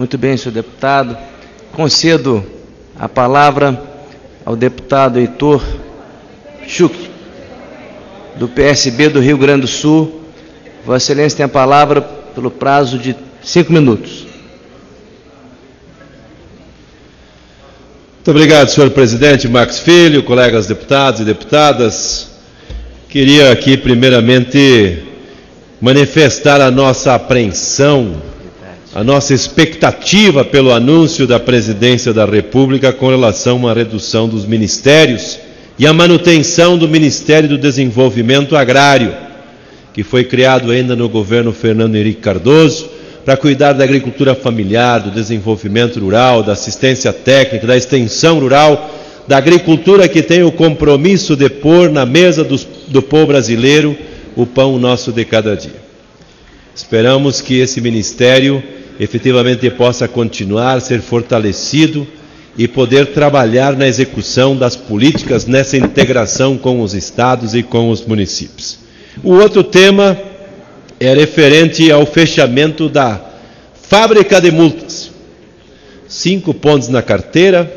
Muito bem, senhor deputado. Concedo a palavra ao deputado Heitor Schuch, do PSB do Rio Grande do Sul. Vossa Excelência tem a palavra pelo prazo de cinco minutos. Muito obrigado, senhor presidente Max Filho, colegas deputados e deputadas. Queria aqui, primeiramente, manifestar a nossa apreensão, a nossa expectativa pelo anúncio da presidência da República com relação a uma redução dos ministérios e a manutenção do Ministério do Desenvolvimento Agrário, que foi criado ainda no governo Fernando Henrique Cardoso para cuidar da agricultura familiar, do desenvolvimento rural, da assistência técnica, da extensão rural, da agricultura que tem o compromisso de pôr na mesa dos, do povo brasileiro o pão nosso de cada dia. Esperamos que esse ministério efetivamente possa continuar, ser fortalecido e poder trabalhar na execução das políticas nessa integração com os estados e com os municípios. O outro tema é referente ao fechamento da fábrica de multas. Cinco pontos na carteira,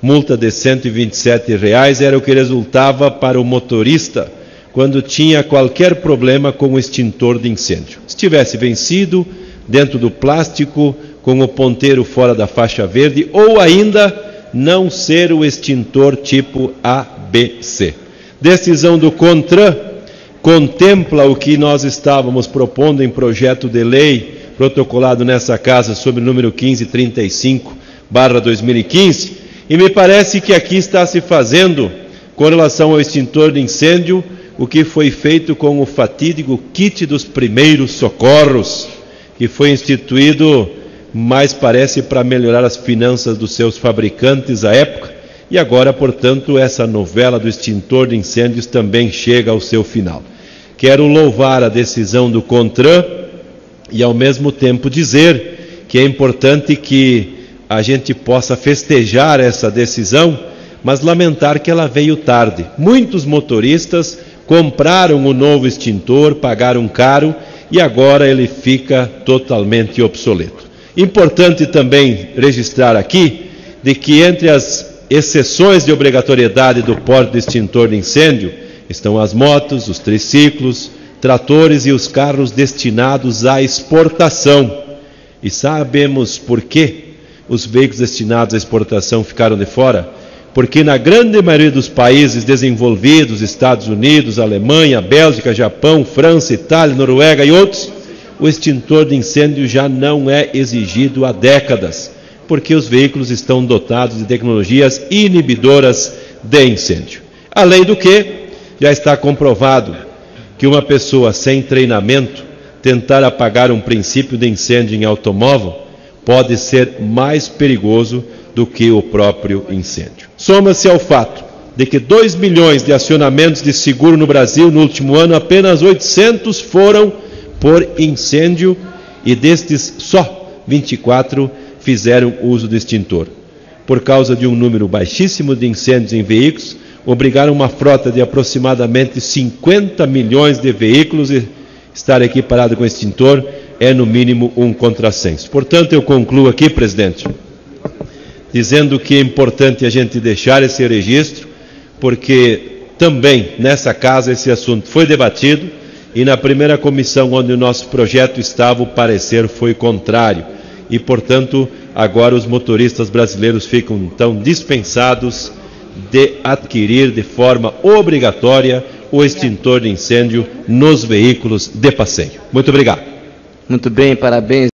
multa de 127 reais era o que resultava para o motorista quando tinha qualquer problema com o extintor de incêndio. Se tivesse vencido, dentro do plástico, com o ponteiro fora da faixa verde, ou ainda não ser o extintor tipo ABC. Decisão do CONTRAN contempla o que nós estávamos propondo em projeto de lei protocolado nessa casa sob o número 1535 barra 2015 e me parece que aqui está se fazendo com relação ao extintor de incêndio o que foi feito com o fatídico kit dos primeiros socorros que foi instituído mais parece para melhorar as finanças dos seus fabricantes à época e agora, portanto, essa novela do extintor de incêndios também chega ao seu final. Quero louvar a decisão do CONTRAN e, ao mesmo tempo, dizer que é importante que a gente possa festejar essa decisão, mas lamentar que ela veio tarde. Muitos motoristas compraram o novo extintor, pagaram caro e agora ele fica totalmente obsoleto. Importante também registrar aqui de que entre as exceções de obrigatoriedade do porte de extintor de incêndio estão as motos, os triciclos, tratores e os carros destinados à exportação. E sabemos por que os veículos destinados à exportação ficaram de fora? Porque na grande maioria dos países desenvolvidos, Estados Unidos, Alemanha, Bélgica, Japão, França, Itália, Noruega e outros, o extintor de incêndio já não é exigido há décadas porque os veículos estão dotados de tecnologias inibidoras de incêndio. Além do que, já está comprovado que uma pessoa sem treinamento tentar apagar um princípio de incêndio em automóvel pode ser mais perigoso do que o próprio incêndio. Soma-se ao fato de que 2 milhões de acionamentos de seguro no Brasil no último ano, apenas 800 foram por incêndio e destes só 24 fizeram uso do extintor. Por causa de um número baixíssimo de incêndios em veículos, obrigaram uma frota de aproximadamente 50 milhões de veículos e estar aqui parado com extintor é no mínimo um contrassenso. Portanto, eu concluo aqui, presidente, dizendo que é importante a gente deixar esse registro, porque também nessa casa esse assunto foi debatido e na primeira comissão onde o nosso projeto estava, o parecer foi contrário e, portanto, agora os motoristas brasileiros ficam então dispensados de adquirir de forma obrigatória o extintor de incêndio nos veículos de passeio. Muito obrigado. Muito bem, parabéns.